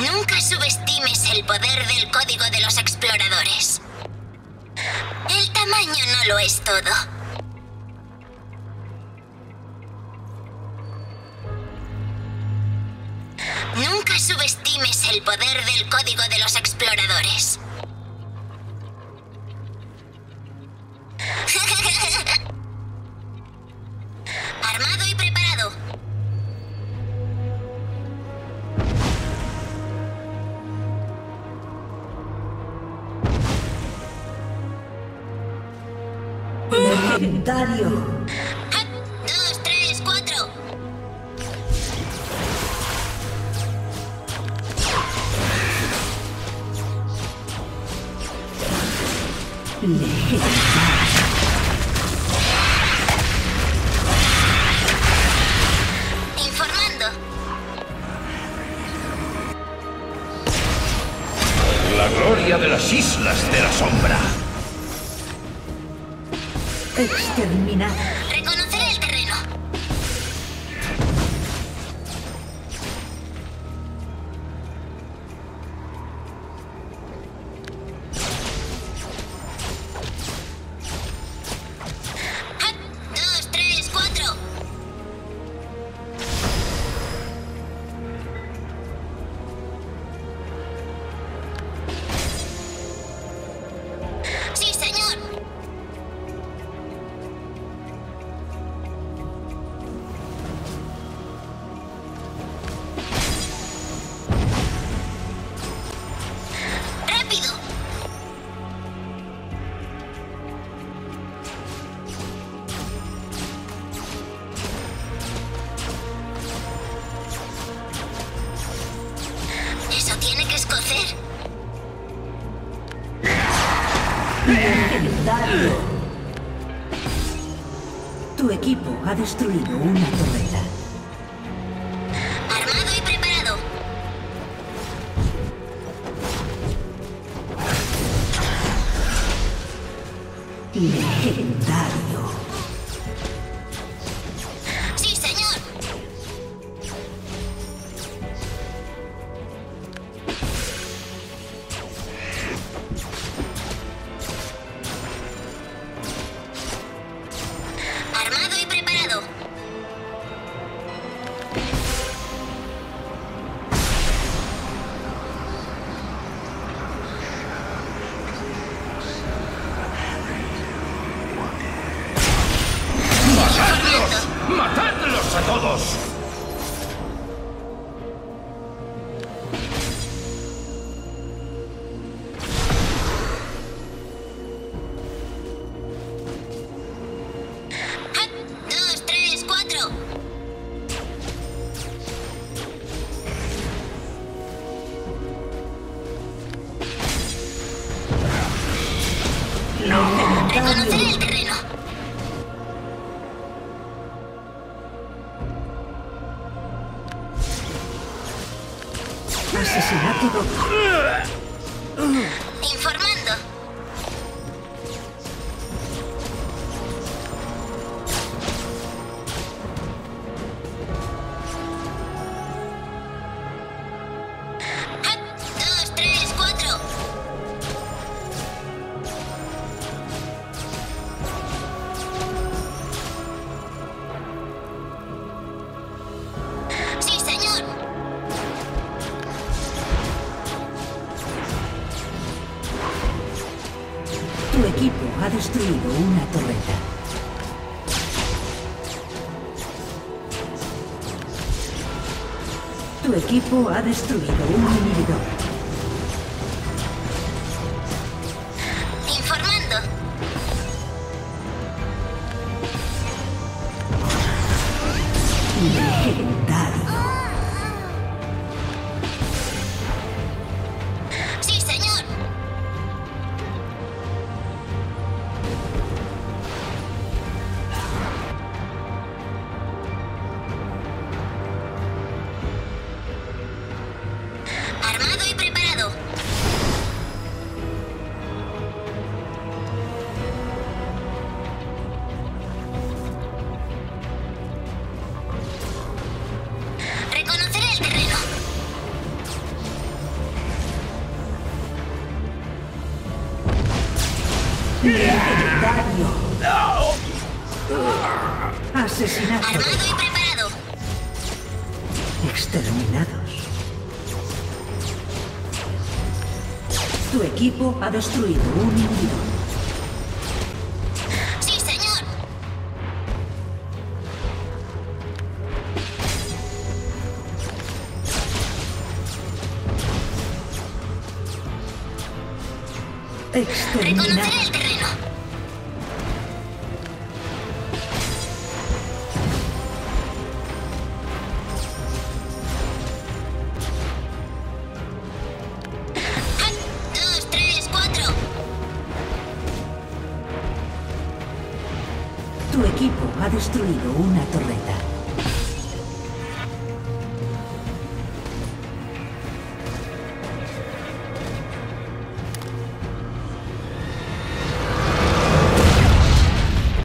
Nunca subestimes el poder del código de los exploradores. El tamaño no lo es todo. Nunca subestimes el poder del código de los exploradores. Legendario. Dos, tres, cuatro. Legendario. Informando. La gloria de las islas de la sombra. Exterminado. Reconocer Legendario. Tu equipo ha destruido una torreta. Armado y preparado. Legendario. ¡Matadlos! ¡Matadlos a todos! Dos, tres, cuatro. El Asesinato. Informando. Tu equipo ha destruido una torreta. Tu equipo ha destruido un inhibidor. Informando. Legendario. Legendario. Asesinato. Armado y preparado. Exterminados. Tu equipo ha destruido un inhibidor. Reconoceré Exterminados. el terreno. Dos, tres, cuatro. Tu equipo ha destruido una torreta.